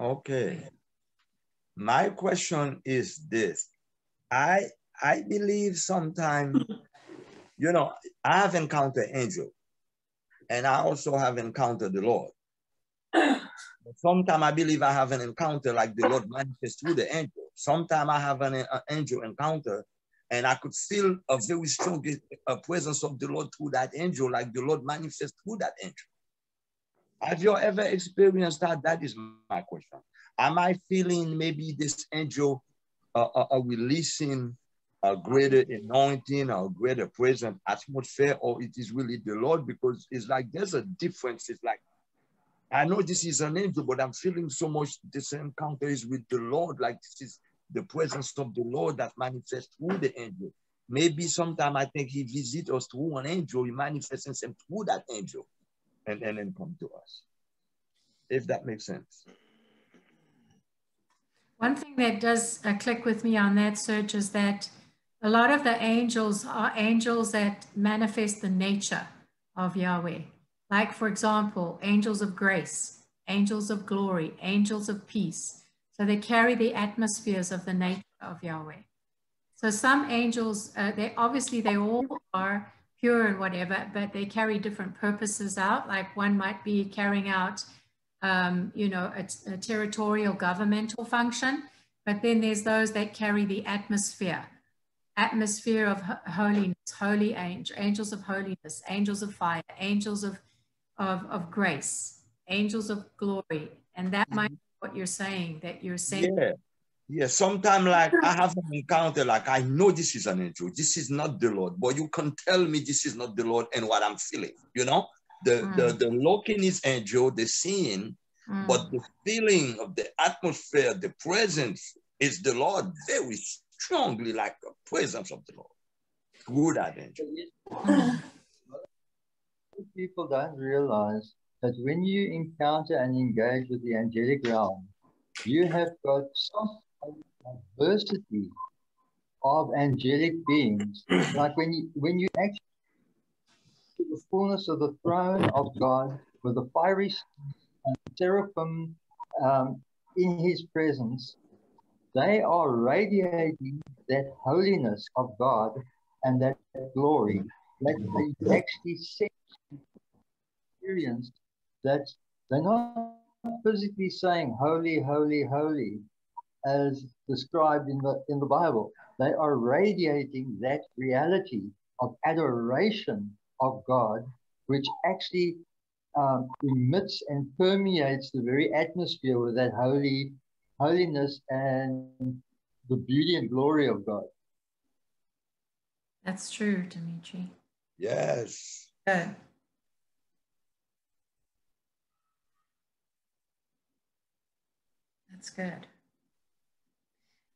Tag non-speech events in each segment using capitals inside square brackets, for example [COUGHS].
Okay. My question is this. I I believe sometimes, you know, I have encountered angel and I also have encountered the Lord. [CLEARS THROAT] Sometimes I believe I have an encounter like the Lord manifests through the angel. Sometimes I have an, an angel encounter and I could feel a very strong a presence of the Lord through that angel, like the Lord manifests through that angel. Have you ever experienced that? That is my question. Am I feeling maybe this angel uh, uh, uh releasing a greater anointing or greater present atmosphere, or it is really the Lord? Because it's like there's a difference. It's like I know this is an angel, but I'm feeling so much this encounter is with the Lord, like this is the presence of the Lord that manifests through the angel. Maybe sometime I think he visits us through an angel, he manifests himself through that angel and, and then come to us. If that makes sense. One thing that does uh, click with me on that search is that a lot of the angels are angels that manifest the nature of Yahweh. Like, for example, angels of grace, angels of glory, angels of peace. So they carry the atmospheres of the nature of Yahweh. So some angels, uh, they obviously they all are pure and whatever, but they carry different purposes out. Like one might be carrying out, um, you know, a, a territorial governmental function, but then there's those that carry the atmosphere, atmosphere of holiness, holy angel, angels of holiness, angels of fire, angels of, of, of grace, angels of glory. And that might be what you're saying, that you're saying. Yeah. Yeah, sometimes like I have an encounter, like I know this is an angel, this is not the Lord, but you can tell me this is not the Lord and what I'm feeling, you know? The mm. the the looking is angel, the seeing, mm. but the feeling of the atmosphere, the presence is the Lord very strongly, like the presence of the Lord Good that angel. People don't realize that when you encounter and engage with the angelic realm, you have got some diversity of angelic beings. [CLEARS THROAT] like when you when you actually the fullness of the throne of God with the fiery and seraphim um, in his presence, they are radiating that holiness of God and that glory that they actually sense experience that they're not physically saying holy, holy, holy as described in the in the Bible. They are radiating that reality of adoration of God, which actually um, emits and permeates the very atmosphere with that holy holiness and the beauty and glory of God. That's true, Dimitri. Yes. Good. That's good.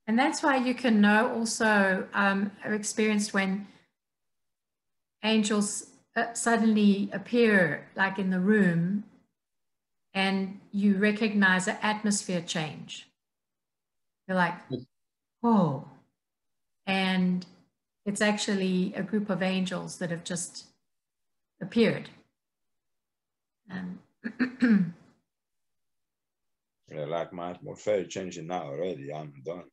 And that's why you can know also, um, I've experienced when angels uh, suddenly appear like in the room and you recognize an atmosphere change. You're like, oh. And it's actually a group of angels that have just appeared. Um, [CLEARS THROAT] Yeah, like my atmosphere changing now already. I'm done.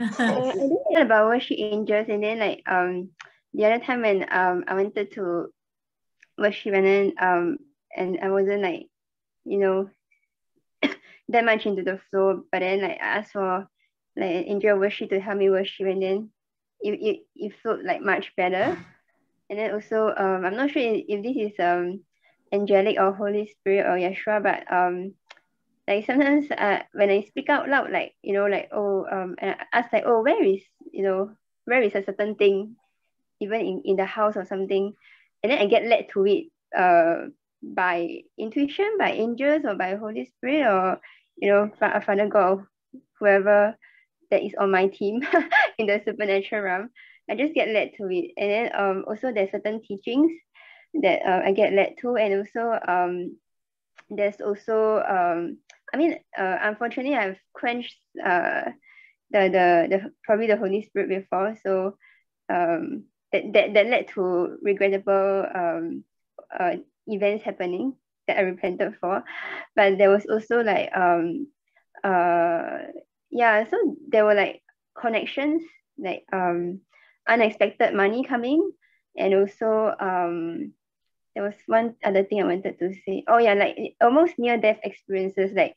I did about worship angels, and then like um the other time when um I wanted to worship, and then um and I wasn't like you know [COUGHS] that much into the flow, but then like I asked for like an angel worship to help me worship, and then it it, it felt like much better. And then also um I'm not sure if this is um angelic or Holy Spirit or Yeshua, but um, like sometimes uh, when I speak out loud, like you know, like oh, um, and I ask like, oh, where is you know, where is a certain thing, even in in the house or something, and then I get led to it uh by intuition, by angels or by Holy Spirit or you know, Father God, whoever that is on my team [LAUGHS] in the supernatural realm. I just get led to it, and then um also there's certain teachings that uh, I get led to, and also um, there's also um, I mean, uh, unfortunately, I've quenched uh, the, the the probably the Holy Spirit before, so um, that, that that led to regrettable um, uh, events happening that I repented for, but there was also like um uh yeah, so there were like connections like um unexpected money coming and also um there was one other thing I wanted to say. Oh yeah, like almost near death experiences. Like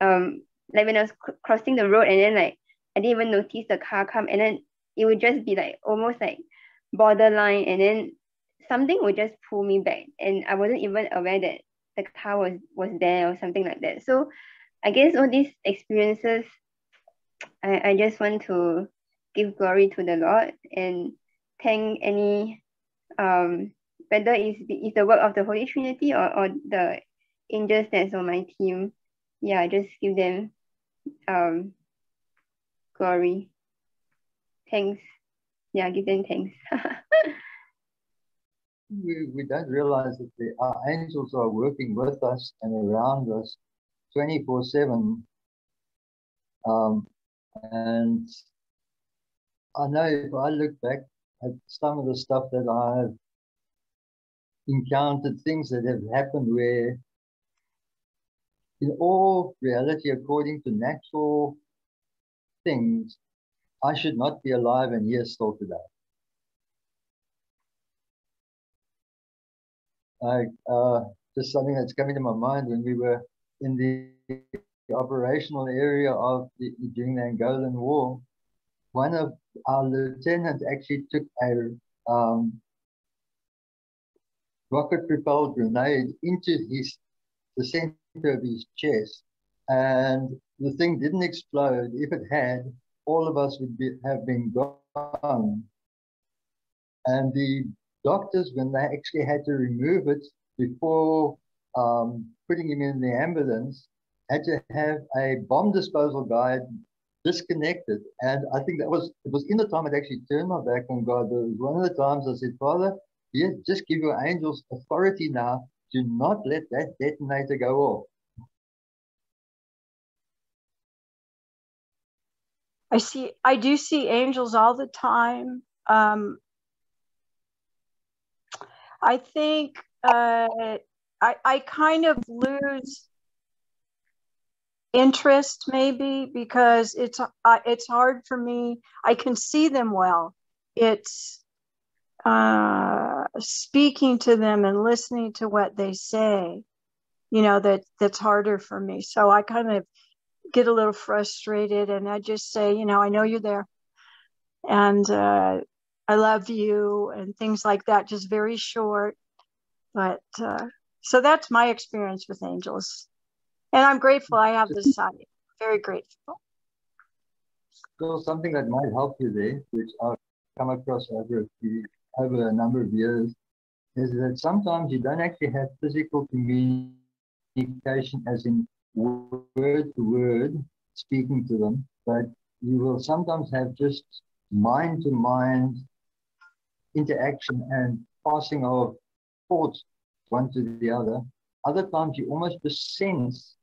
um like when I was cr- crossing the road and then like I didn't even notice the car come and then it would just be like almost like borderline and then something would just pull me back and I wasn't even aware that the car was was there or something like that. So I guess all these experiences I, I just want to give glory to the Lord and thank any um whether it's, it's the work of the Holy Trinity or, or the angels that's on my team. Yeah, just give them um glory. Thanks. Yeah, give them thanks. [LAUGHS] we, we don't realize that the, our angels are working with us and around us 24 7. Um, and I know if I look back at some of the stuff that I've encountered, things that have happened where, in all reality, according to natural things, I should not be alive and here still today. Like uh, just something that's coming to my mind when we were in the operational area of the, during the Angolan War. One of our lieutenants actually took a um, rocket-propelled grenade into his the center of his chest, and the thing didn't explode. If it had, all of us would be, have been gone. And the doctors, when they actually had to remove it before um, putting him in the ambulance, had to have a bomb disposal guide disconnected. And I think that was it was in the time I'd actually turned my back on God. But one of the times I said, Father, yeah, just give your angels authority now to not let that detonator go off. I see, I do see angels all the time. Um, I think uh, I, I kind of lose interest maybe because it's uh, it's hard for me. I can see them well. It's uh, speaking to them and listening to what they say. You know that that's harder for me. So I kind of get a little frustrated and I just say, you know, I know you're there and uh, I love you and things like that, just very short. But uh, so that's my experience with angels. And I'm grateful I have this side. Very grateful. So something that might help you there, which I've come across over a few, over a number of years, is that sometimes you don't actually have physical communication as in word to word speaking to them, but you will sometimes have just mind to mind interaction and passing of thoughts one to the other. Other times you almost just sense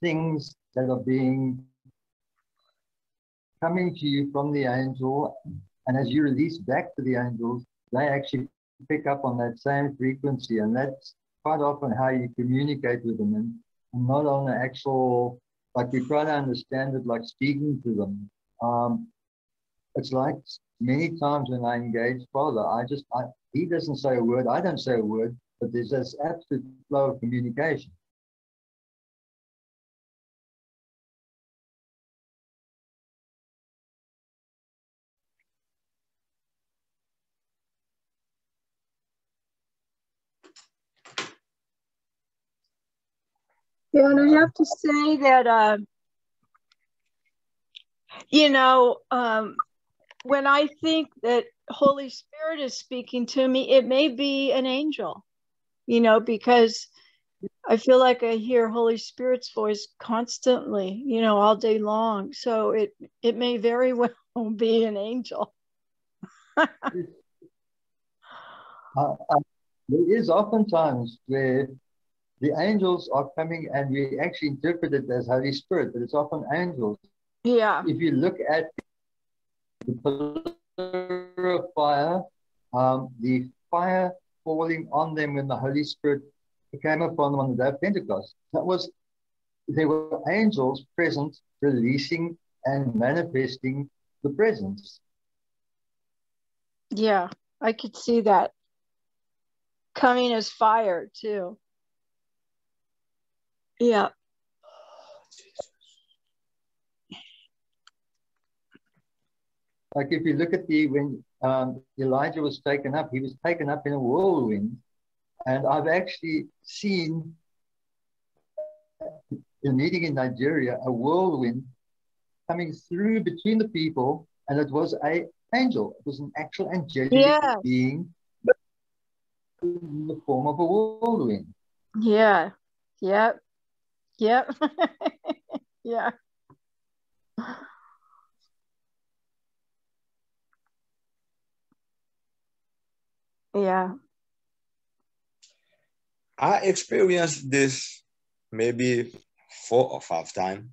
things that are being coming to you from the angel, and as you release back to the angels, they actually pick up on that same frequency, and that's quite often how you communicate with them. And not on the actual, like you try to understand it like speaking to them. Um, it's like many times when I engage Father, I just, I, he doesn't say a word, I don't say a word, but there's this absolute flow of communication. Yeah, and I have to say that, uh, you know, um, when I think that Holy Spirit is speaking to me, it may be an angel, you know, because I feel like I hear Holy Spirit's voice constantly, you know, all day long. So it it may very [LAUGHS] well be an angel. uh, there is oftentimes where the angels are coming and we actually interpret it as Holy Spirit, but it's often angels. Yeah. If you look at the pillar of fire, um, the fire falling on them when the Holy Spirit came upon them on the day of Pentecost. That was, there were angels present, releasing and manifesting the presence. Yeah, I could see that coming as fire too. Yeah. Like if you look at the when um, Elijah was taken up, he was taken up in a whirlwind, and I've actually seen a meeting in Nigeria a whirlwind coming through between the people, and it was a angel. It was an actual angelic Yeah. being in the form of a whirlwind. Yeah. Yep. Yep. [LAUGHS] yeah. Yeah. I experienced this maybe four or five times,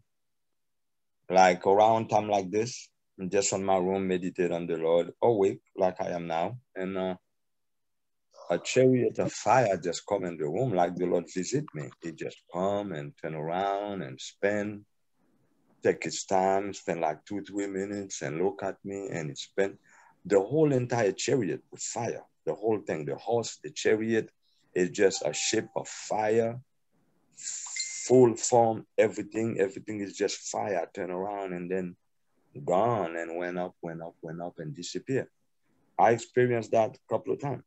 like around time like this, just on my room, meditate on the Lord, awake like I am now, and uh, a chariot of fire just come in the room, like the Lord visit me. He just come and turn around and spend, take his time, spend like two, three minutes, and look at me, and he spend the whole entire chariot with fire. The whole thing, the horse, the chariot, is just a shape of fire, full form, everything, everything is just fire, turn around and then gone and went up, went up, went up and disappeared. I experienced that a couple of times.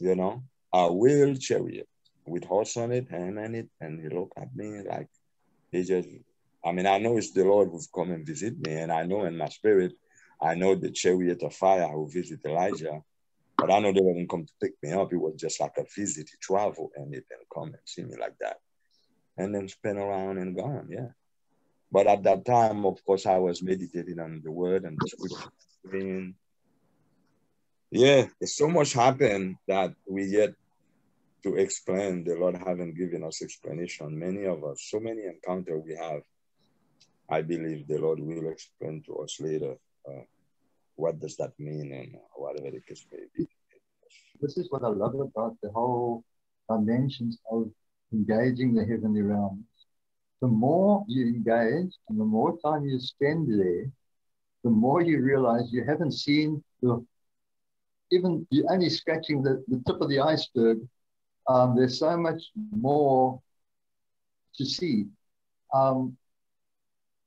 You know, a wheel chariot with horse on it, hand on it, and he looked at me like he just I mean, I know it's the Lord who's come and visit me, and I know in my spirit, I know the chariot of fire who visit Elijah, but I know they didn't come to pick me up. It was just like a visit. He traveled and he didn't come and see me like that. And then spin around and gone, yeah. But at that time, of course, I was meditating on the word and the scripture. Yeah, so much happened that we yet to explain. The Lord haven't given us explanation. Many of us, so many encounters we have. I believe the Lord will explain to us later. Uh, what does that mean and whatever the case may be. This is what I love about the whole dimensions of engaging the heavenly realms. The more you engage and the more time you spend there, the more you realize you haven't seen the even you're only scratching the, the tip of the iceberg. Um, there's so much more to see. Um,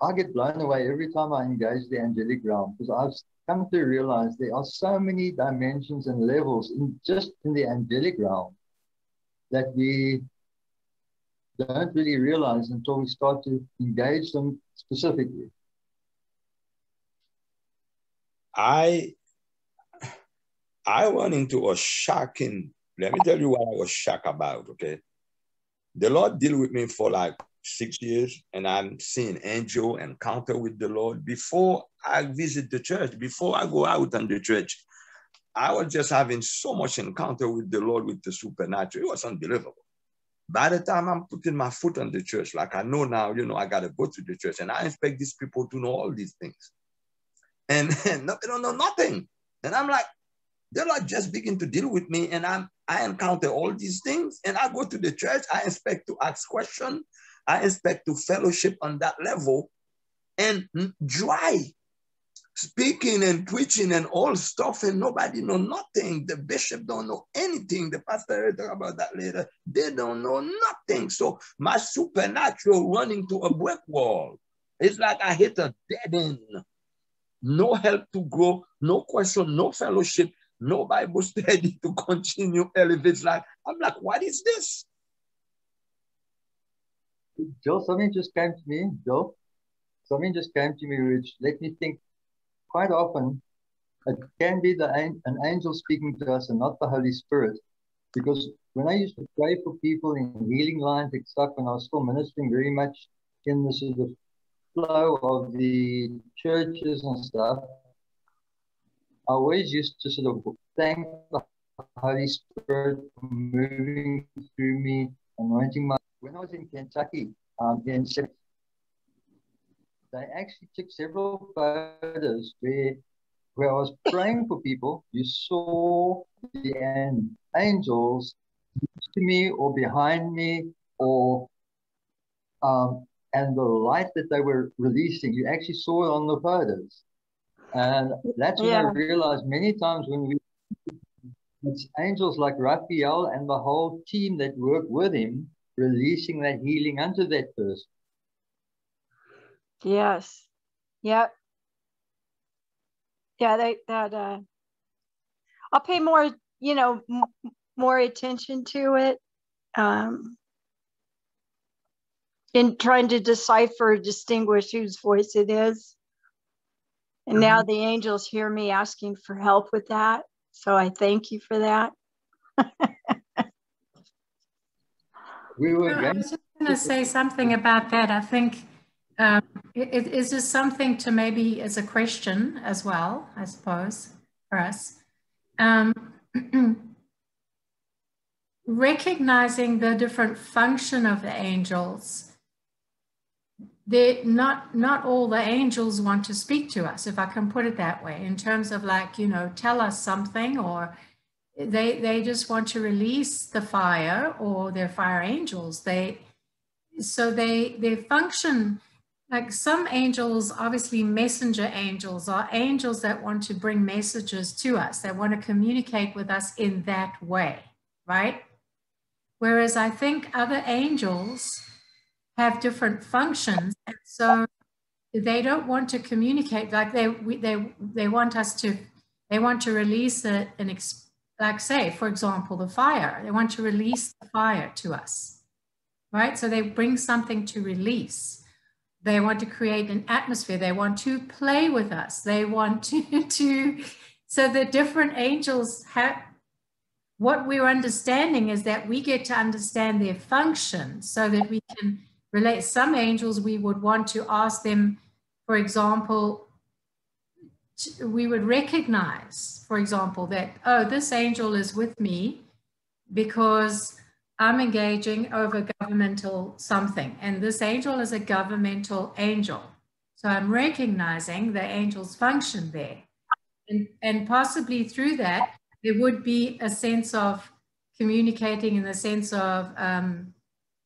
I get blown away every time I engage the angelic realm because I've come to realize there are so many dimensions and levels in just in the angelic realm that we don't really realize until we start to engage them specifically. I I went into a shocking, let me tell you what I was shocked about, okay? The Lord deal with me for like six years and I'm seeing angel encounter with the Lord. Before I visit the church, before I go out on the church, I was just having so much encounter with the Lord with the supernatural. It was unbelievable. By the time I'm putting my foot on the church, like I know now, you know, I got to go to the church and I expect these people to know all these things. And, and [LAUGHS] no, they don't know nothing. And I'm like, the Lord just begin to deal with me and I'm, I encounter all these things and I go to the church. I expect to ask questions. I expect to fellowship on that level and dry speaking and preaching and all stuff and nobody know nothing. The bishop don't know anything. The pastor will talk about that later. They don't know nothing. So my supernatural running to a brick wall. It's like I hit a dead end. No help to grow, no question, no fellowship, no Bible study to continue elevate life. I'm like, what is this? Joe, something just came to me, Joe. Something just came to me which let me think quite often it can be the an angel speaking to us and not the Holy Spirit. Because when I used to pray for people in healing lines and stuff, when I was still ministering very much in the sort of flow of the churches and stuff, always used to sort of thank the Holy Spirit for moving through me, anointing my. When I was in Kentucky, um, in they actually took several photos where where I was praying for people, you saw the angels to me or behind me or um, and the light that they were releasing, you actually saw it on the photos. And that's when yeah. I realized many times when we it's angels like Raphael and the whole team that work with him, releasing that healing unto that person. Yes. Yep. Yeah, they that uh I'll pay more, you know, m- more attention to it. Um in trying to decipher, distinguish whose voice it is. And mm-hmm. now the angels hear me asking for help with that. So I thank you for that. [LAUGHS] we were I was just going to say something about that. I think um, it is just something to maybe as a question as well, I suppose, for us. Um, [CLEARS THROAT] recognizing the different function of the angels they not not all the angels want to speak to us if i can put it that way in terms of like you know tell us something or they they just want to release the fire or they're fire angels. They so they they function like some angels obviously messenger angels are angels that want to bring messages to us they want to communicate with us in that way right? Whereas i think other angels have different functions. And so they don't want to communicate like they, we, they, they want us to, they want to release a, an, ex, like say, for example, the fire. They want to release the fire to us, right? So they bring something to release. They want to create an atmosphere. They want to play with us. They want [LAUGHS] to, to so the different angels have, what we're understanding is that we get to understand their function so that we can relate some angels we would want to ask them for example we would recognize for example that oh this angel is with me because i'm engaging over governmental something and this angel is a governmental angel. So i'm recognizing the angel's function there. And, and possibly through that there would be a sense of communicating in the sense of um,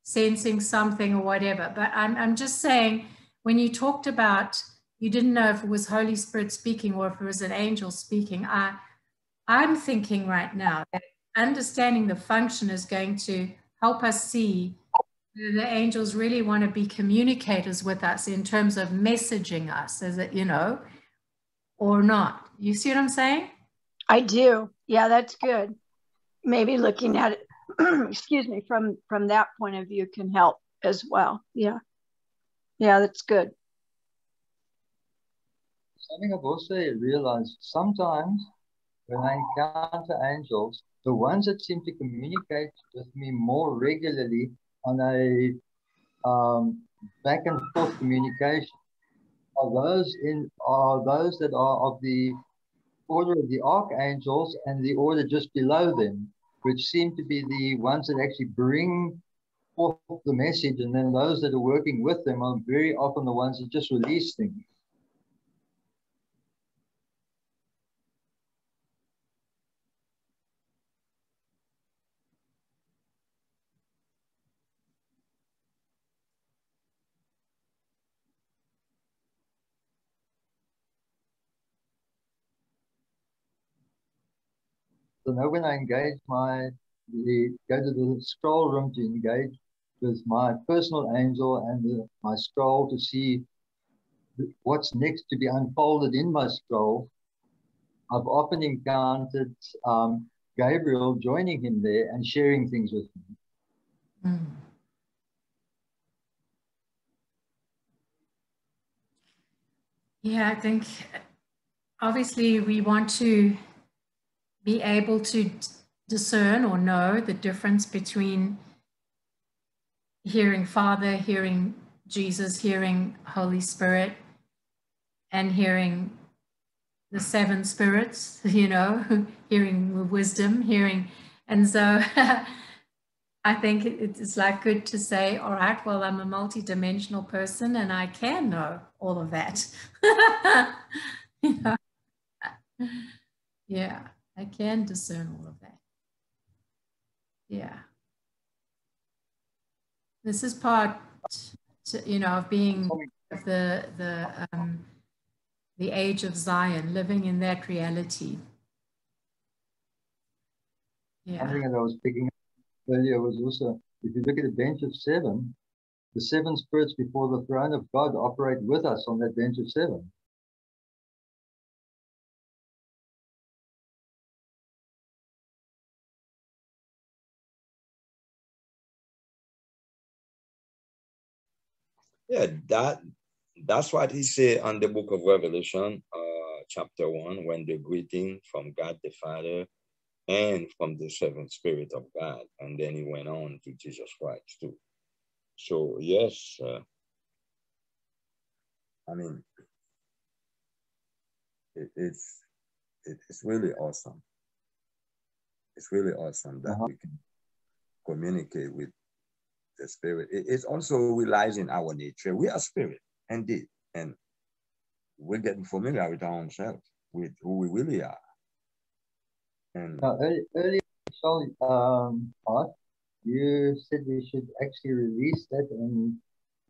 sensing something or whatever. But I'm, I'm just saying, when you talked about, you didn't know if it was Holy Spirit speaking or if it was an angel speaking. I, I'm thinking right now that understanding the function is going to help us see the angels really want to be communicators with us in terms of messaging us, is it, you know, or not. You see what I'm saying? I do. Yeah, that's good. Maybe looking at it [CLEARS THROAT] excuse me, from from that point of view can help as well. Yeah, yeah, that's good. Something I've also realized sometimes when I encounter angels, the ones that seem to communicate with me more regularly on a um, back and forth communication are those in are those that are of the order of the archangels and the order just below them which seem to be the ones that actually bring forth the message, and then those that are working with them are very often the ones that just release things. So now when I engage my, the, go to the scroll room to engage with my personal angel and the, my scroll to see what's next to be unfolded in my scroll, I've often encountered um, Gabriel joining him there and sharing things with me. Mm. Yeah, I think obviously we want to be able to discern or know the difference between hearing Father, hearing Jesus, hearing Holy Spirit, and hearing the seven spirits, [LAUGHS] you know, [LAUGHS] hearing wisdom, hearing. And so [LAUGHS] I think it's like good to say, all right, well, I'm a multidimensional person and I can know all of that. you know? yeah, I can discern all of that. Yeah. This is part, you know, of being of the the um, the age of Zion, living in that reality. Yeah. Something that I was picking up earlier was also if you look at the bench of seven, the seven spirits before the throne of God operate with us on that bench of seven. Yeah, that that's what he said on the book of Revelation, uh, chapter one, when the greeting from God the Father and from the seventh spirit of God. And then he went on to Jesus Christ too. So yes, uh, I mean, it, it's it, it's really awesome. It's really awesome that uh-huh. we can communicate with the spirit. It, it also relies in our nature. We are spirit, indeed, and we're getting familiar with our own self, with who we really are. And uh, earlier, um, Art, you said we should actually release that and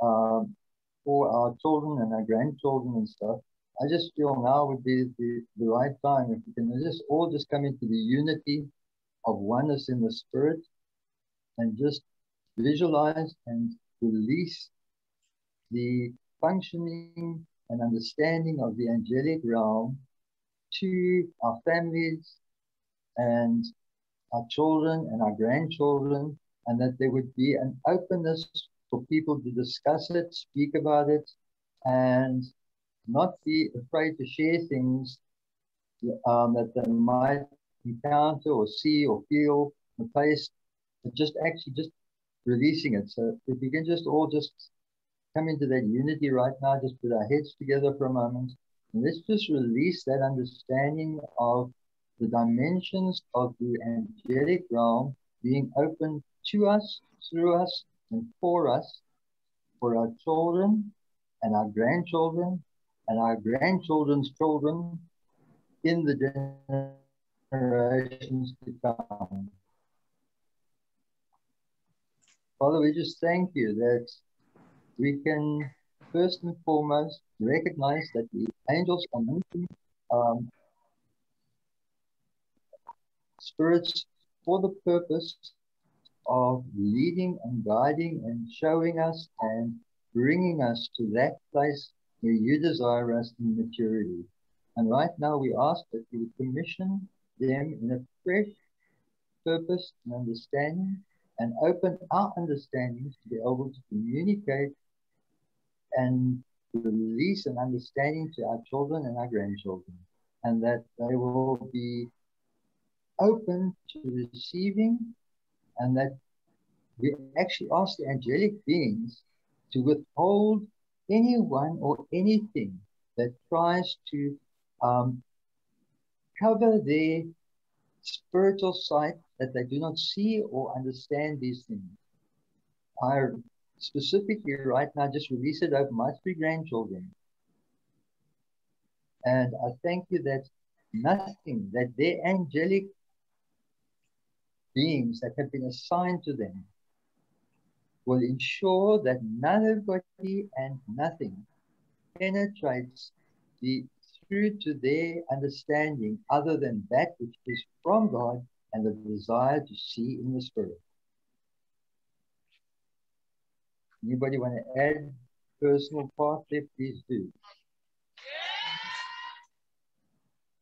um, for our children and our grandchildren and stuff. I just feel now would be the, the right time if we can just all just come into the unity of oneness in the spirit and just visualize and release the functioning and understanding of the angelic realm to our families and our children and our grandchildren, and that there would be an openness for people to discuss it, speak about it, and not be afraid to share things um, that they might encounter or see or feel or taste, but just actually just releasing it. So if we can just all just come into that unity right now, just put our heads together for a moment, and let's just release that understanding of the dimensions of the angelic realm being open to us, through us, and for us, for our children and our grandchildren and our grandchildren's children in the generations to come. Father, we just thank you that we can first and foremost recognize that the angels are mentioned um, spirits for the purpose of leading and guiding and showing us and bringing us to that place where you desire us in maturity. And right now we ask that you commission them in a fresh purpose and understanding and open our understandings to be able to communicate and release an understanding to our children and our grandchildren, and that they will be open to receiving, and that we actually ask the angelic beings to withhold anyone or anything that tries to um, cover their spiritual sight that they do not see or understand these things. I specifically right now just release it over my three grandchildren. And I thank you that nothing, that their angelic beings that have been assigned to them will ensure that nobody and nothing penetrates the through to their understanding other than that which is from God and the desire to see in the Spirit. Anybody want to add personal part there? Please do.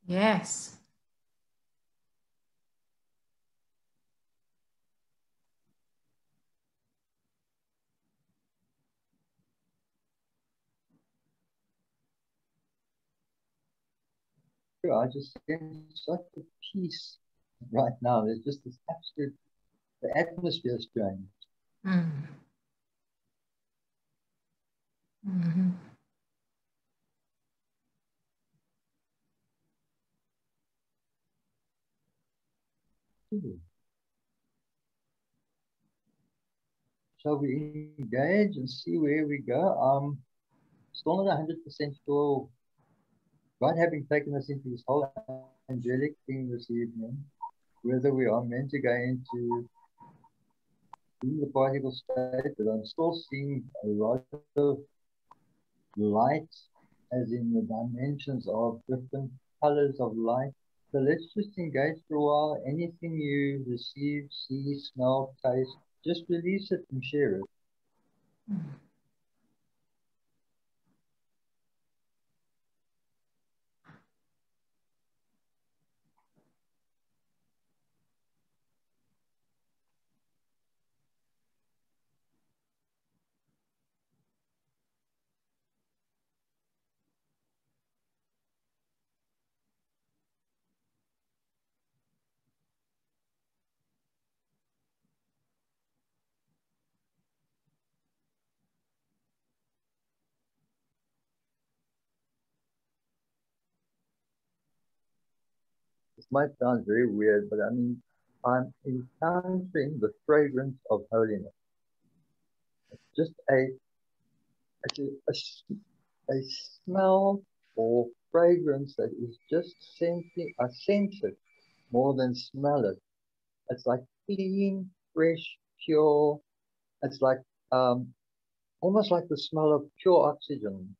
Yes. I just sense such a peace right now. There's just this absolute, the atmosphere is changed. Mm. Mm-hmm. Shall we engage and see where we go? Um, still not 100% sure God having taken us into this whole angelic thing this evening, whether we are meant to go into the particle state, but I'm still seeing a lot of light, as in the dimensions of different colors of light. So let's just engage for a while. Anything you receive, see, smell, taste, just release it and share it. Mm. This might sound very weird, but I mean, I'm encountering the fragrance of holiness. It's just a, a, a, a smell or fragrance that is just sensing, I sense it more than smell it. It's like clean, fresh, pure. It's like um, almost like the smell of pure oxygen,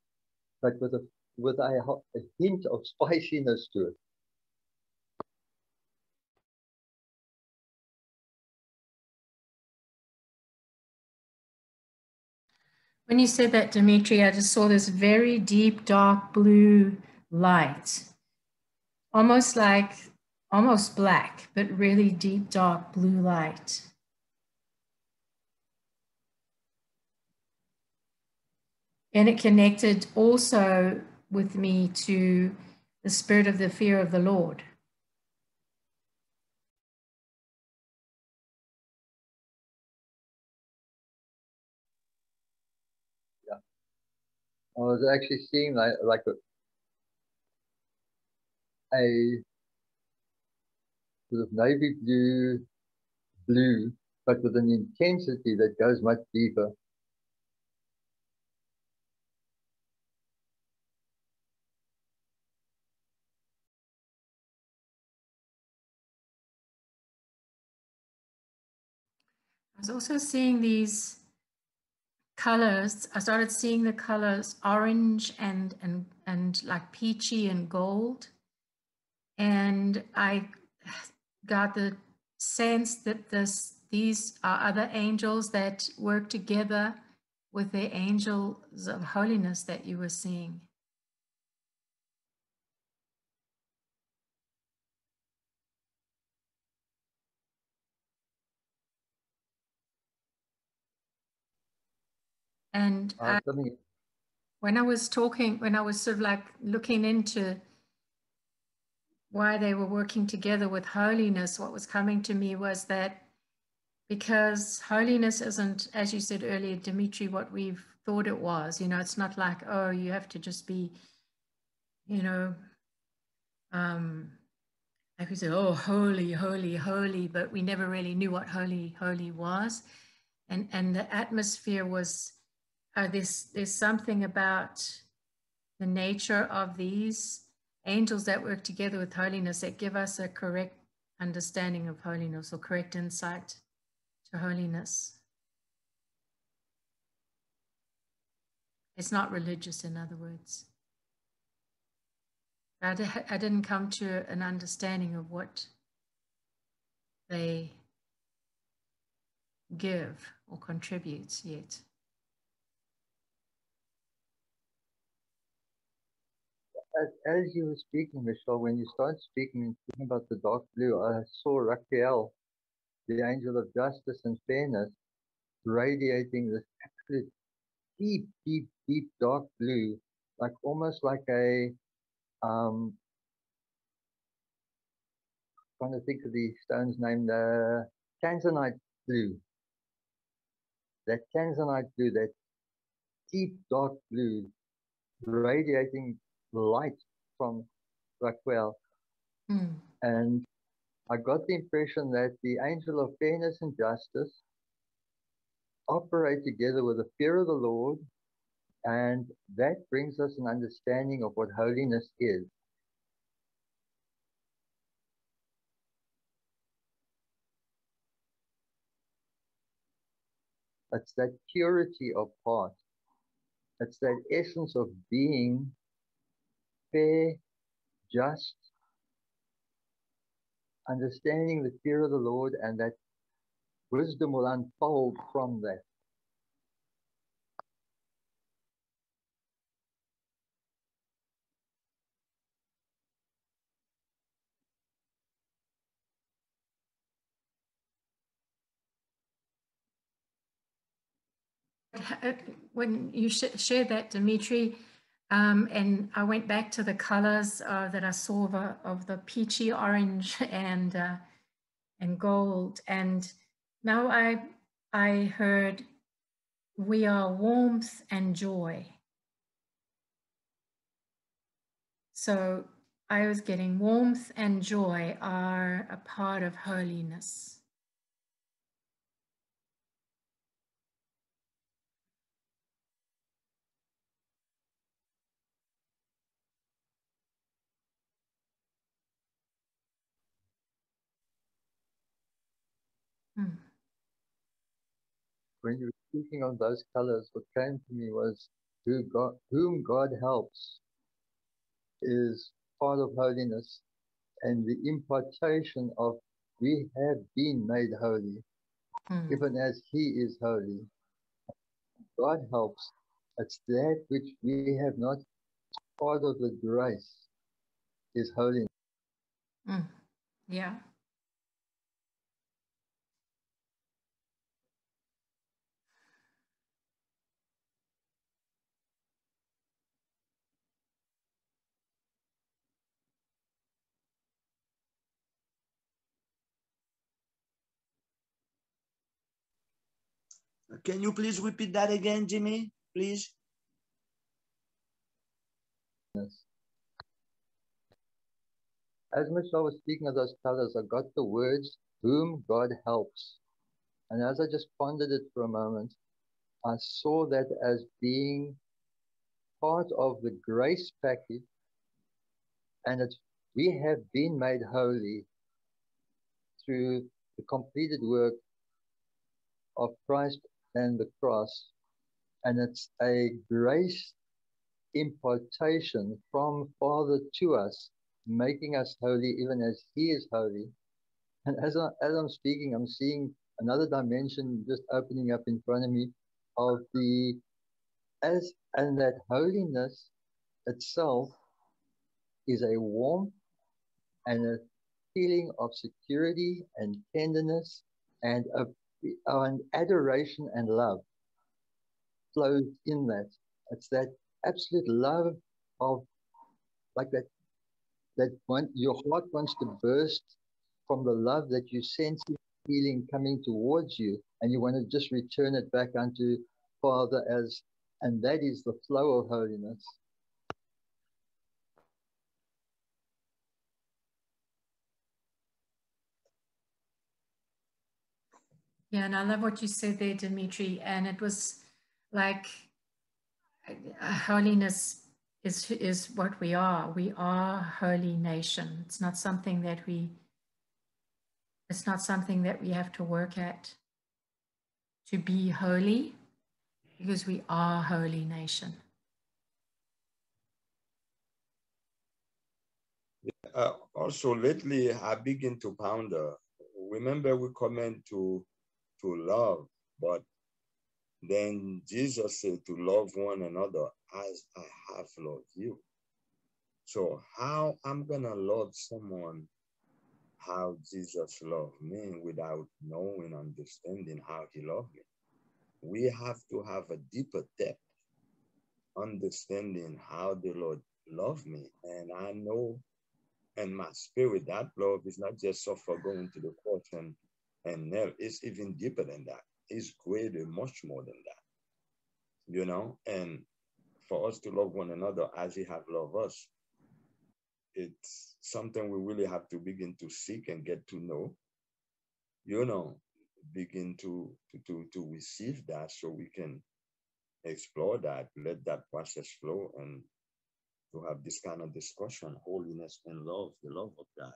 but with a with a, a hint of [LAUGHS] spiciness to it. When you said that, Dimitri, I just saw this very deep, dark blue light, almost like almost black, but really deep, dark blue light. And it connected also with me to the spirit of the fear of the Lord. I was actually seeing like like a, a sort of navy blue blue, but with an intensity that goes much deeper. I was also seeing these colors, I started seeing the colors orange and, and, and like peachy and gold. And I got the sense that this, these are other angels that work together with the angels of holiness that you were seeing. And uh, I, when I was talking, when I was sort of like looking into why they were working together with holiness, what was coming to me was that because holiness isn't, as you said earlier, Dimitri, what we've thought it was. You know, it's not like, oh, you have to just be, you know, um, like we say, oh, holy, holy, holy, but we never really knew what holy, holy was. And, and the atmosphere was uh, there's, there's something about the nature of these angels that work together with holiness that give us a correct understanding of holiness or correct insight to holiness. It's not religious, in other words. I, I didn't come to an understanding of what they give or contribute yet. As, as you were speaking, Michelle, when you started speaking speaking about the dark blue, I saw Raguel, the angel of justice and fairness, radiating this absolute deep, deep, deep dark blue, like almost like a um trying to think of the stone's name, the tanzanite blue. That tanzanite blue, that deep dark blue, radiating light from Raguel. Mm. And I got the impression that the angel of fairness and justice operate together with the fear of the Lord And that brings us an understanding of what holiness is. It's that purity of heart. It's that essence of being fair, just, understanding the fear of the Lord, and that wisdom will unfold from that. when you sh- shared that, Dimitri, um, and I went back to the colors uh, that I saw of, of the peachy orange [LAUGHS] and uh, and gold, and now I I heard we are warmth and joy. So I was getting warmth and joy are a part of holiness. Hmm. When you were speaking of those colors, what came to me was who God, whom God helps is part of holiness and the impartation of we have been made holy, Hmm. even as He is holy. God helps. It's that which we have not part of the grace is holiness. Hmm. Yeah. Can you please repeat that again, Jimmy? Please. As Michelle was speaking of those colors, I got the words, whom God helps. And as I just pondered it for a moment, I saw that as being part of the grace package, and it's, we have been made holy through the completed work of Christ and the cross. And it's a grace impartation from Father to us, making us holy even as He is holy. And as, I, as I'm speaking, I'm seeing another dimension just opening up in front of me of the as and that holiness itself is a warmth and a feeling of security and tenderness and a, an adoration and love flows in that. It's that absolute love of like that that one your heart wants to burst from the love that you sense feeling coming towards you and you want to just return it back unto Father as and that is the flow of holiness. Yeah, and I love what you said there, Dimitri. And it was like uh, holiness is is what we are. We are holy nation. It's not something that we. It's not something that we have to work at. To be holy, because we are holy nation. Uh, also, lately I begin to ponder. Remember, we command to to love, but then Jesus said to love one another as I have loved you. So how I'm gonna love someone how Jesus loved me without knowing, understanding how he loved me. We have to have a deeper depth, understanding how the Lord loved me. And I know in my spirit that love is not just suffer going to the cross and and now it's even deeper than that. It's greater, much more than that. You know, and for us to love one another as he has loved us, it's something we really have to begin to seek and get to know. You know, begin to to to, to receive that so we can explore that, let that process flow, and to have this kind of discussion, holiness and love, the love of God,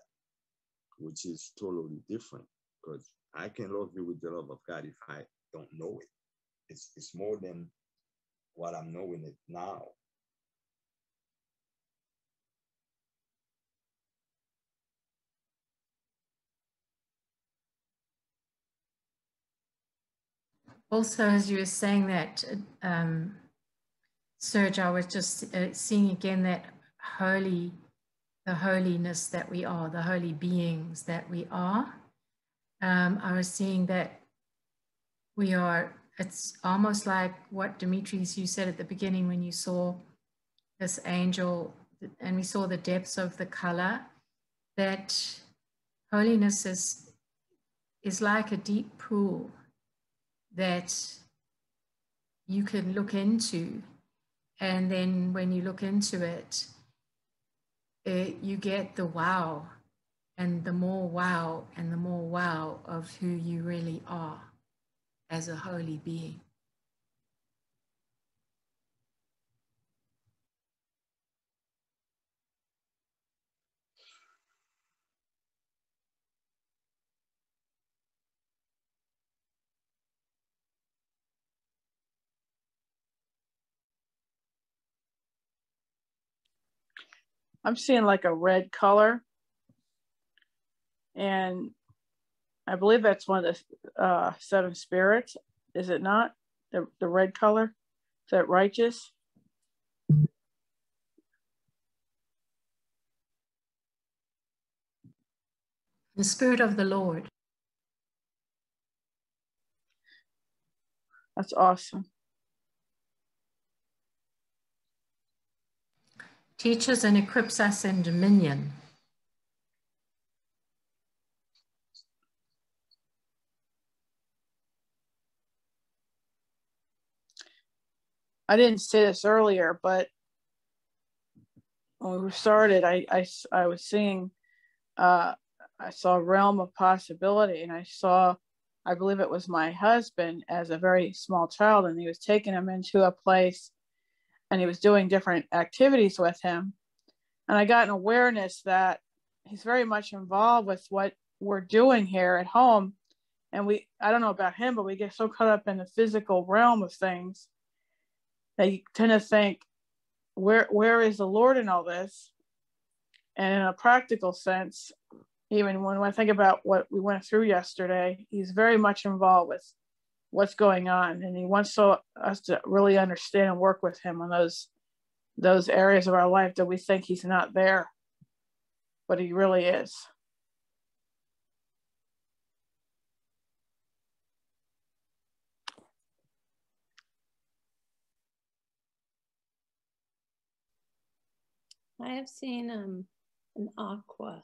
which is totally different. Because I can love you with the love of God if I don't know it. It's it's more than what I'm knowing it now. Also, as you were saying that, um, Serge, I was just uh, seeing again that holy, the holiness that we are, the holy beings that we are. Um, I was seeing that we are, it's almost like what Demetrius, you said at the beginning when you saw this angel and we saw the depths of the color, that holiness is, is like a deep pool that you can look into. And then when you look into it, it, you get the wow, and the more wow, and the more wow of who you really are as a holy being. I'm seeing like a red color. And I believe that's one of the uh, seven spirits, is it not? The, the red color? Is that righteous? The Spirit of the Lord. That's awesome. teaches and equips us in dominion. I didn't say this earlier, but when we started, I, I, I was seeing, uh, I saw realm of possibility, and I saw, I believe it was my husband as a very small child, and he was taking him into a place and he was doing different activities with him. And I got an awareness that he's very much involved with what we're doing here at home. And we, I don't know about him, but we get so caught up in the physical realm of things you tend to think, where, where is the Lord in all this? And in a practical sense, even when I think about what we went through yesterday, he's very much involved with what's going on and he wants so us to really understand and work with him on those those areas of our life that we think he's not there but he really is I have seen um, an aqua,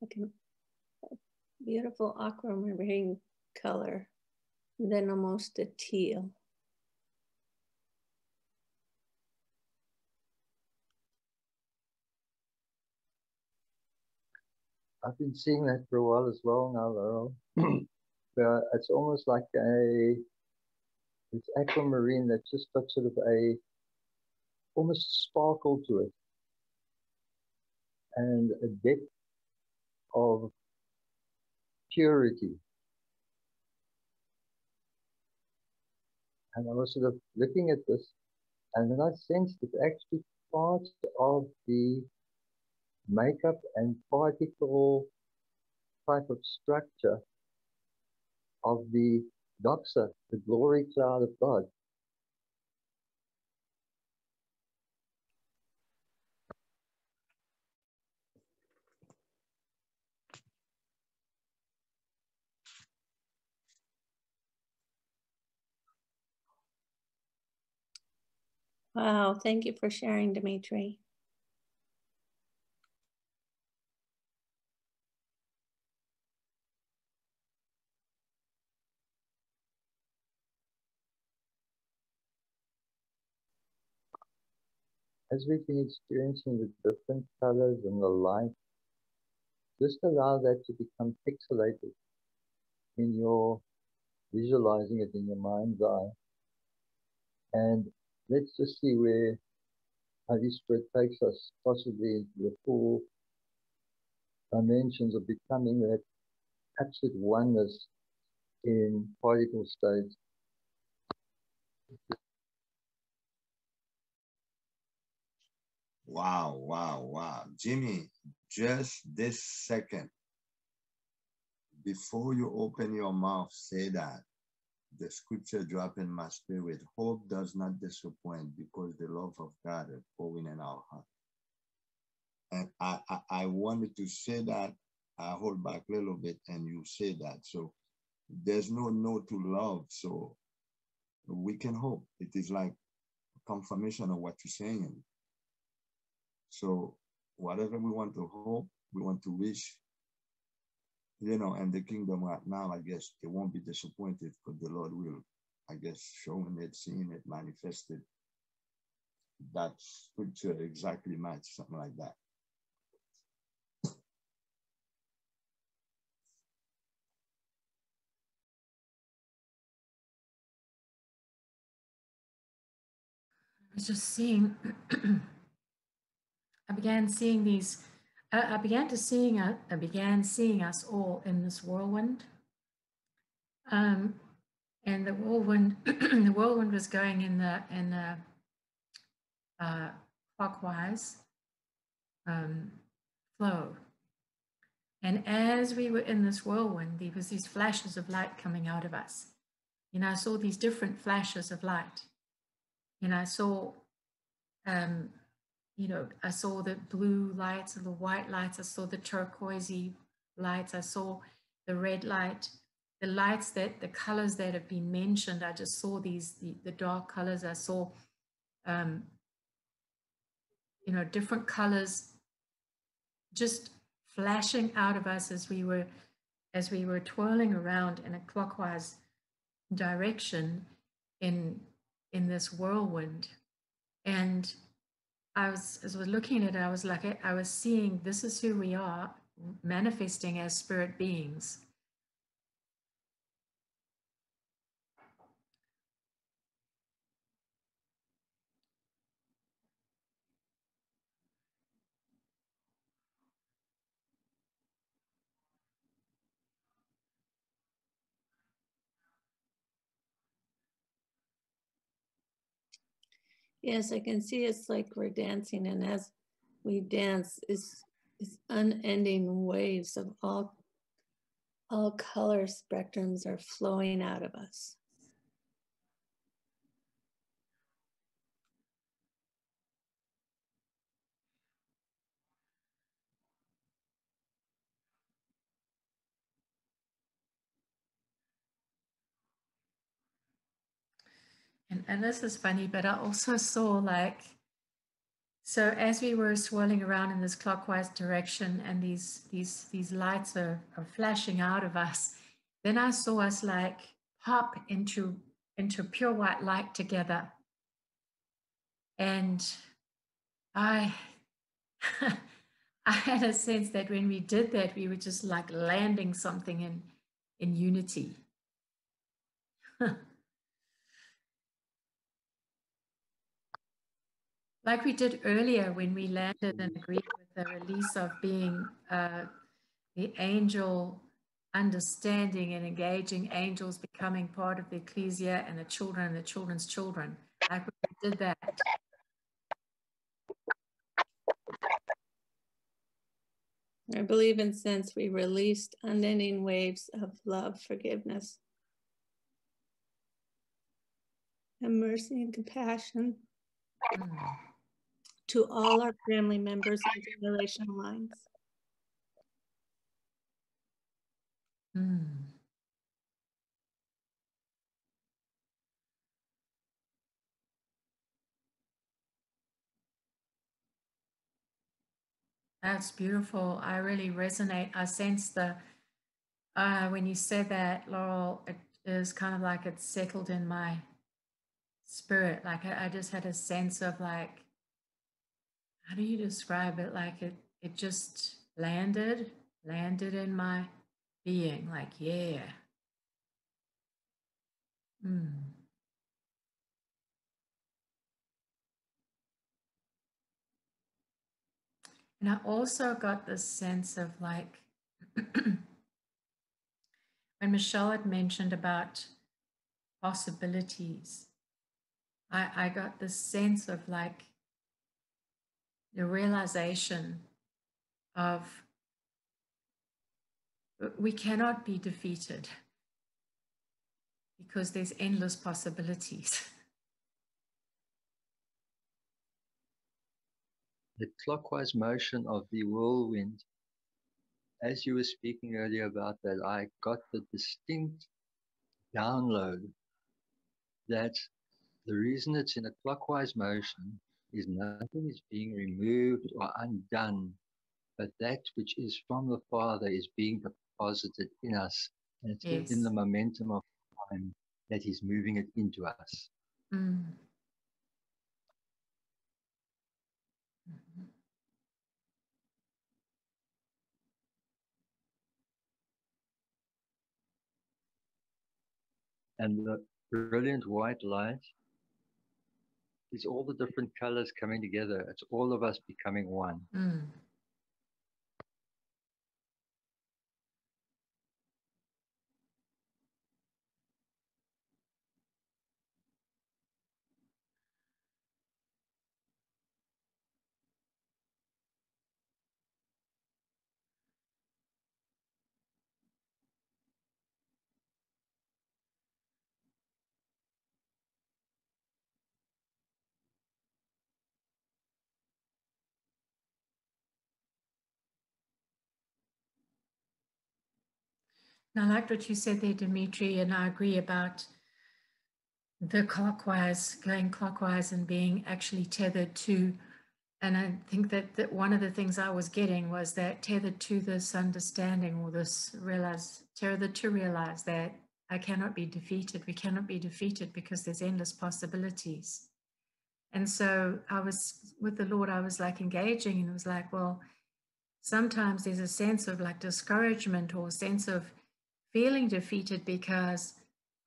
like a, beautiful aquamarine color then almost a teal. I've been seeing that for a while as well now, Laurel. [CLEARS THROAT] but it's almost like a it's aquamarine that's just got sort of a almost sparkle to it and a depth of purity and I was sort of looking at this, and then I sensed it's actually part of the makeup and particle type of structure of the doxa, the glory cloud of God. Wow, thank you for sharing, Dimitri. As we've been experiencing the different colors and the light, just allow that to become pixelated in your visualizing it in your mind's eye And let's just see where Holy Spirit takes us, possibly into the four dimensions of becoming that absolute oneness in particle states. Wow, wow, wow. Jimmy, just this second, before you open your mouth, say that. The scripture drop in my spirit. Hope does not disappoint because the love of God is pouring in our heart. And I, I, I wanted to say that. I hold back a little bit and you say that. So there's no no to love. So we can hope. It is like confirmation of what you're saying. So whatever we want to hope, we want to wish, you know, and the kingdom right now, I guess it won't be disappointed because the Lord will, I guess, showing it, seeing it manifested. That scripture exactly match something like that. I was just seeing, [CLEARS THROAT] I began seeing these, I, began to seeing, I, I began seeing us all in this whirlwind. Um, and the whirlwind, [CLEARS THROAT] the whirlwind was going in the, in the uh, clockwise um, flow. And as we were in this whirlwind, there was these flashes of light coming out of us. You know, I saw these different flashes of light and I saw, um, you know, I saw the blue lights and the white lights. I saw the turquoisey lights. I saw the red light, the lights that the colors that have been mentioned. I just saw these the, the dark colors. I saw, um, you know, different colors just flashing out of us as we were as we were twirling around in a clockwise direction in in this whirlwind. And I was, as I was looking at it, I was like, I was seeing this is who we are manifesting as spirit beings. Yes, I can see it's like we're dancing, and as we dance, is is unending waves of all all color spectrums are flowing out of us. And, and this is funny, but I also saw like, so as we were swirling around in this clockwise direction and these, these, these lights are, are flashing out of us, then I saw us like pop into, into pure white light together. And I, [LAUGHS] I had a sense that when we did that, we were just like landing something in, in unity. [LAUGHS] like we did earlier when we landed and agreed with the release of being uh, the angel understanding and engaging angels becoming part of the ecclesia and the children and the children's children. Like we did that. I believe in sense we released unending waves of love, forgiveness, and mercy and compassion. Mm to all our family members and generational lines. Mm. That's beautiful. I really resonate. I sense the, uh, when you said that, Laurel, it is kind of like it settled in my spirit. Like I, I just had a sense of like, how do you describe it? Like it, it just landed, landed in my being, like, yeah. Hmm. And I also got this sense of like, [CLEARS THROAT] when Michelle had mentioned about possibilities, I, I got this sense of like, the realization of we cannot be defeated because there's endless possibilities. [LAUGHS] The clockwise motion of the whirlwind, as you were speaking earlier about that, I got the distinct download that the reason it's in a clockwise motion is nothing is being removed or undone, but that which is from the Father is being deposited in us. And it's yes. in the momentum of time that He's moving it into us. Mm. Mm-hmm. And the brilliant white light is all the different colors coming together. It's all of us becoming one. Mm. I liked what you said there, Dimitri, and I agree about the clockwise, going clockwise and being actually tethered to. And I think that, that one of the things I was getting was that tethered to this understanding or this realize, tethered to realize that I cannot be defeated. We cannot be defeated because there's endless possibilities. And so I was with the Lord, I was like engaging and it was like, well, sometimes there's a sense of like discouragement or a sense of feeling defeated because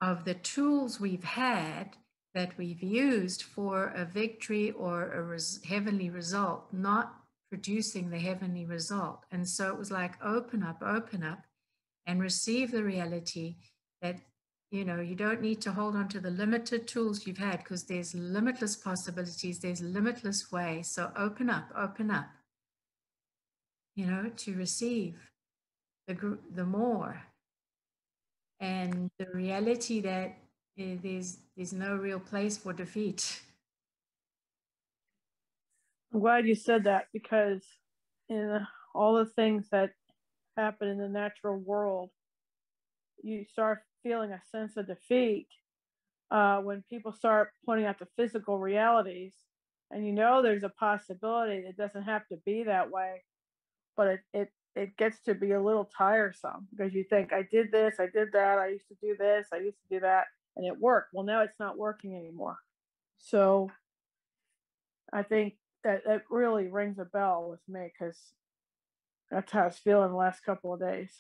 of the tools we've had that we've used for a victory or a res- heavenly result, not producing the heavenly result. And so it was like, open up, open up, and receive the reality that, you know, you don't need to hold on to the limited tools you've had because there's limitless possibilities, there's limitless ways. So open up, open up, you know, to receive the, the more and the reality that uh, there's there's no real place for defeat. I'm glad you said that because in all the things that happen in the natural world, you start feeling a sense of defeat uh, when people start pointing out the physical realities, and you know there's a possibility it doesn't have to be that way, but it, it it gets to be a little tiresome because you think I did this, I did that, I used to do this, I used to do that, and it worked. Well, now it's not working anymore. So I think that that really rings a bell with me because that's how I it's feeling the last couple of days.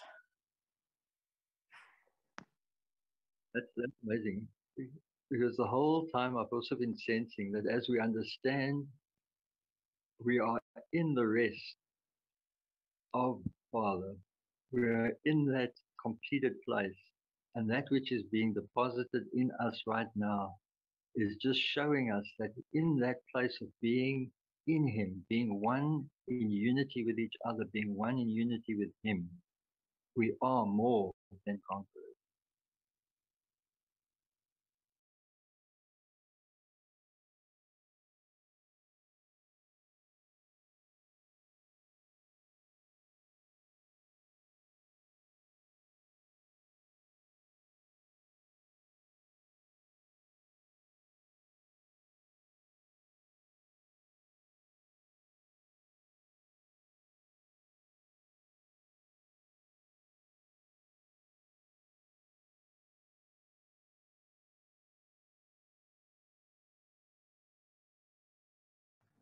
That's, that's amazing because the whole time I've also been sensing that as we understand, we are in the rest of Father. We are in that completed place. And that which is being deposited in us right now is just showing us that in that place of being in Him, being one in unity with each other, being one in unity with Him, we are more than conquerors.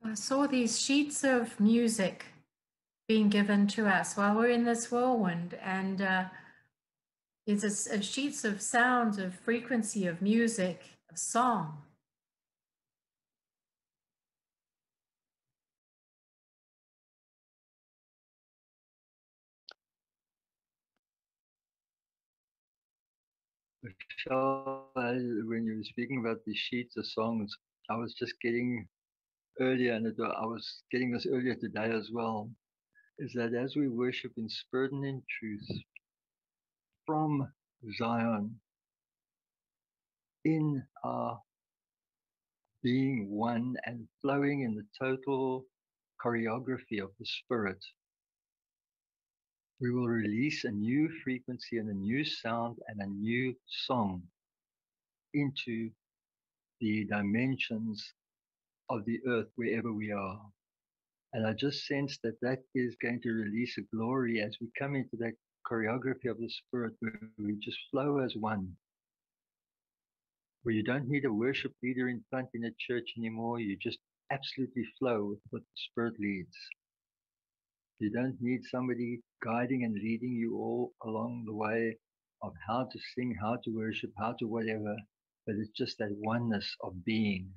I saw these sheets of music being given to us while we're in this whirlwind, and uh, it's a, a sheets of sound, of frequency, of music, of song. When you were speaking about the sheets of songs, I was just getting earlier, and I was getting this earlier today as well, is that as we worship in spirit and in truth from Zion, in our being one and flowing in the total choreography of the spirit, we will release a new frequency and a new sound and a new song into the dimensions of the earth wherever we are. And I just sense that that is going to release a glory as we come into that choreography of the spirit where we just flow as one. Where you don't need a worship leader in front in a church anymore. You just absolutely flow with what the spirit leads. You don't need somebody guiding and leading you all along the way of how to sing, how to worship, how to whatever, but it's just that oneness of being.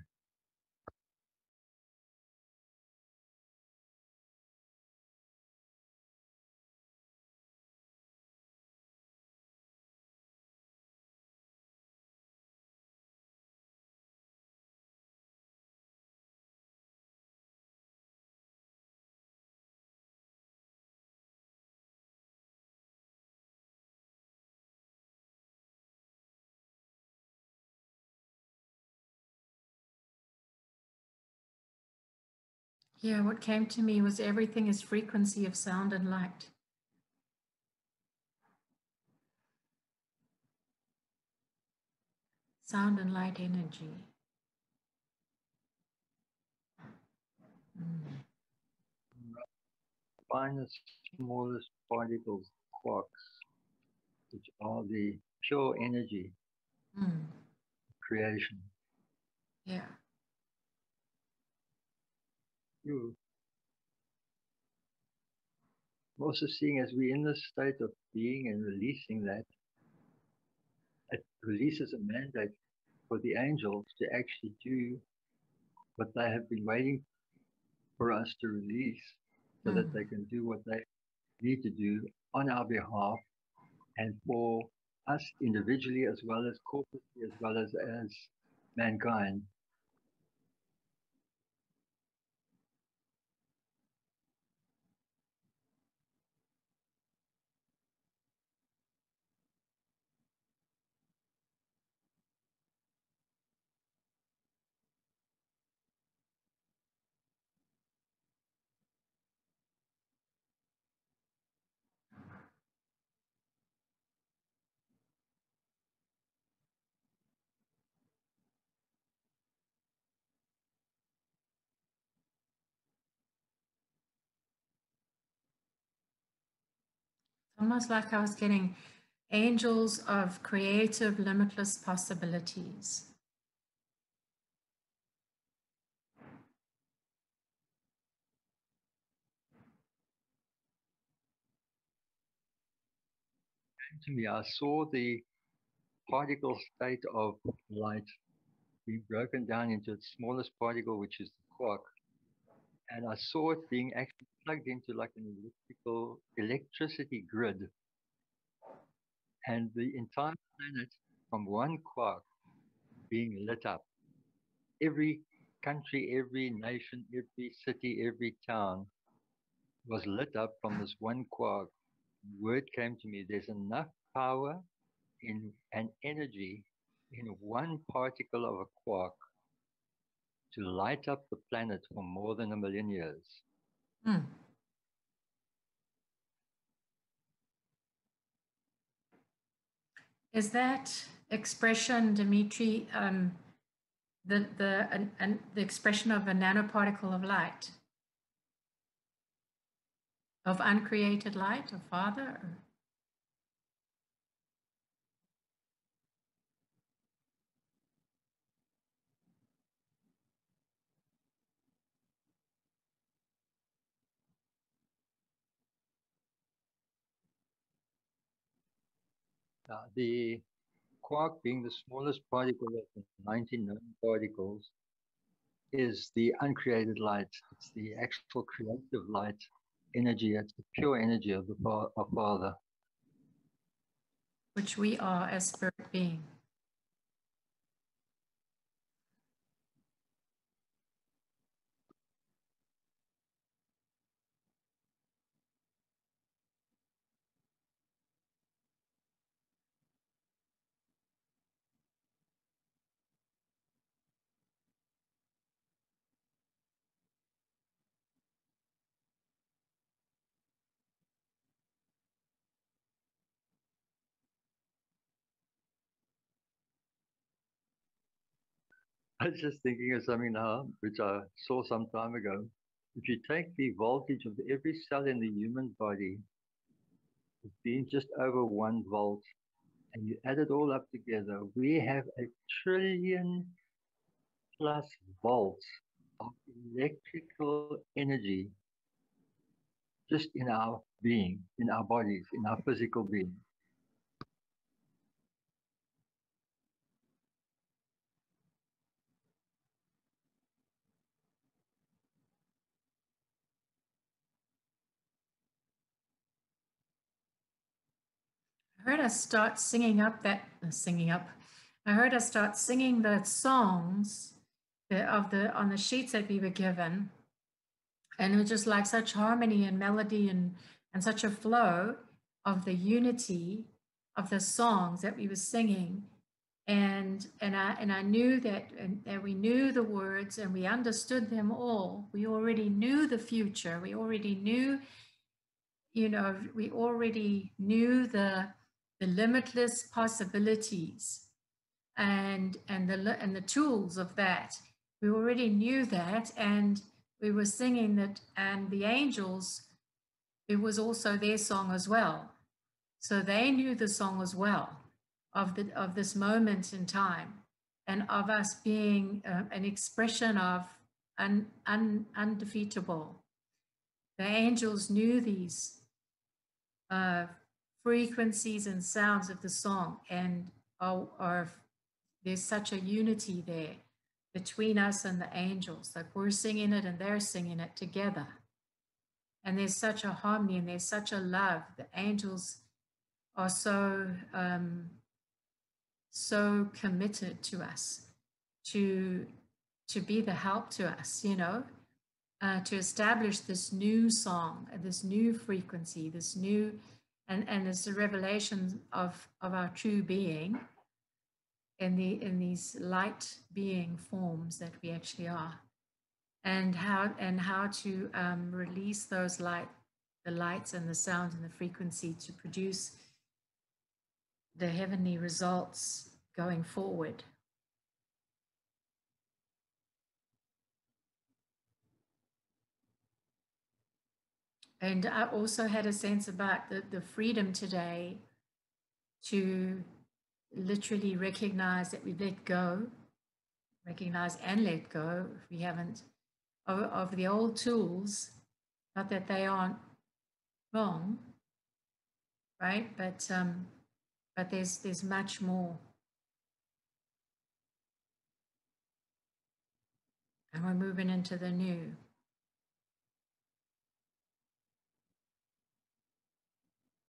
Yeah, what came to me was everything is frequency of sound and light. Sound and light energy. Mm. Finest, smallest particles, quarks, which are the pure energy Mm. creation. Yeah. You. Also seeing as we're in this state of being and releasing that, it releases a mandate for the angels to actually do what they have been waiting for us to release so that they mm. can do what they need to do on our behalf and for us individually as well as corporately as well as as mankind Almost like I was getting angels of creative, limitless possibilities. to me, I saw the particle state of light being broken down into its smallest particle, which is the quark. And I saw it being actually plugged into like an electrical electricity grid. And the entire planet from one quark being lit up. Every country, every nation, every city, every town was lit up from this one quark word came to me there's enough power in an energy in one particle of a quark to light up the planet for more than a million years. Hmm. Is that expression, Dimitri, um, the the an, an, the expression of a nanoparticle of light? of uncreated light of Father? Or? Uh, the quark being the smallest particle of the 19 known particles is the uncreated light. It's the actual creative light energy, it's the pure energy of the of Father. which we are as spirit being. I was just thinking of something now, which I saw some time ago. If you take the voltage of every cell in the human body, it's being just over one volt, and you add it all up together, we have a trillion plus volts of electrical energy just in our being, in our bodies, in our physical being. I heard us start singing up that uh, singing up. I heard us start singing the songs of the on the sheets that we were given, and it was just like such harmony and melody and and such a flow of the unity of the songs that we were singing and and I and I knew that and that we knew the words and we understood them all. We already knew the future. We already knew, you know, we already knew the the limitless possibilities and and the and the tools of that. We already knew that and we were singing that and the angels it was also their song as well. So they knew the song as well of the of this moment in time and of us being uh, an expression of un, un, undefeatable. The angels knew these uh, frequencies and sounds of the song and are, are, there's such a unity there between us and the angels. Like we're singing it and they're singing it together. And there's such a harmony and there's such a love. The angels are so um, so committed to us to to be the help to us you know uh, to establish this new song this new frequency this new and and it's a revelation of of our true being in the in these light being forms that we actually are. And how and how to um, release those light the lights and the sound and the frequency to produce the heavenly results going forward And I also had a sense about the, the freedom today to literally recognize that we let go, recognize and let go if we haven't, of, of the old tools, not that they aren't wrong, right? But um, but there's there's much more. And we're moving into the new.